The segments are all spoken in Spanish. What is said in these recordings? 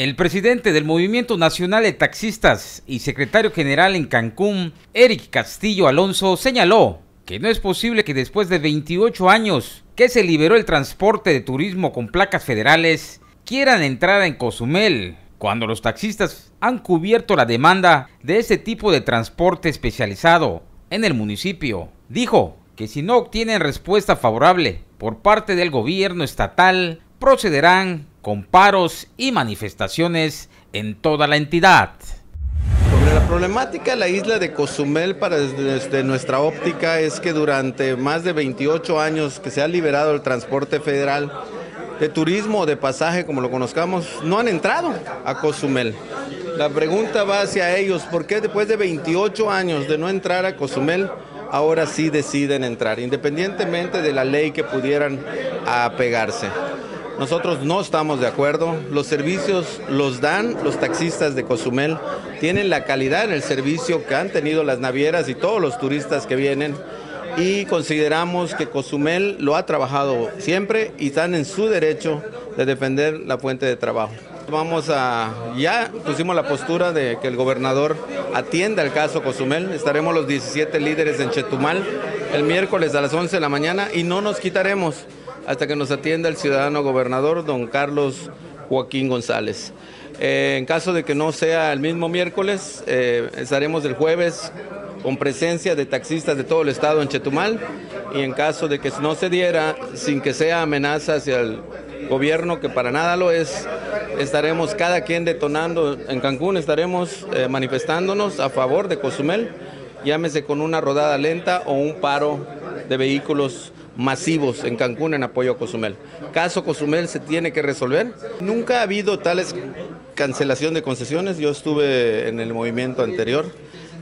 El presidente del Movimiento Nacional de Taxistas y secretario general en Cancún, Eric Castillo Alonso, señaló que no es posible que después de 28 años que se liberó el transporte de turismo con placas federales, quieran entrar en Cozumel, cuando los taxistas han cubierto la demanda de ese tipo de transporte especializado en el municipio. Dijo que si no obtienen respuesta favorable por parte del gobierno estatal, procederán con paros y manifestaciones en toda la entidad. Sobre la problemática de la isla de Cozumel para desde nuestra óptica es que durante más de 28 años que se ha liberado el transporte federal de turismo o de pasaje, como lo conozcamos, no han entrado a Cozumel. La pregunta va hacia ellos, ¿por qué después de 28 años de no entrar a Cozumel, ahora sí deciden entrar, independientemente de la ley que pudieran apegarse? Nosotros no estamos de acuerdo. Los servicios los dan los taxistas de Cozumel. Tienen la calidad en el servicio que han tenido las navieras y todos los turistas que vienen. Y consideramos que Cozumel lo ha trabajado siempre y están en su derecho de defender la fuente de trabajo. Vamos a, ya pusimos la postura de que el gobernador atienda el caso Cozumel. Estaremos los 17 líderes en Chetumal el miércoles a las 11 de la mañana y no nos quitaremos hasta que nos atienda el ciudadano gobernador, don Carlos Joaquín González. Eh, en caso de que no sea el mismo miércoles, eh, estaremos el jueves con presencia de taxistas de todo el estado en Chetumal y en caso de que no se diera, sin que sea amenaza hacia el gobierno, que para nada lo es, estaremos cada quien detonando en Cancún, estaremos eh, manifestándonos a favor de Cozumel, llámese con una rodada lenta o un paro de vehículos masivos en Cancún en apoyo a Cozumel. Caso Cozumel se tiene que resolver. Nunca ha habido tales cancelación de concesiones. Yo estuve en el movimiento anterior.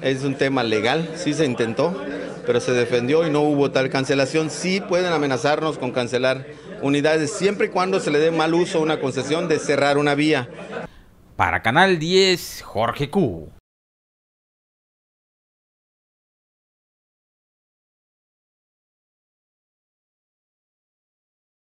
Es un tema legal, sí se intentó, pero se defendió y no hubo tal cancelación. Sí pueden amenazarnos con cancelar unidades siempre y cuando se le dé mal uso a una concesión de cerrar una vía. Para Canal 10, Jorge Q.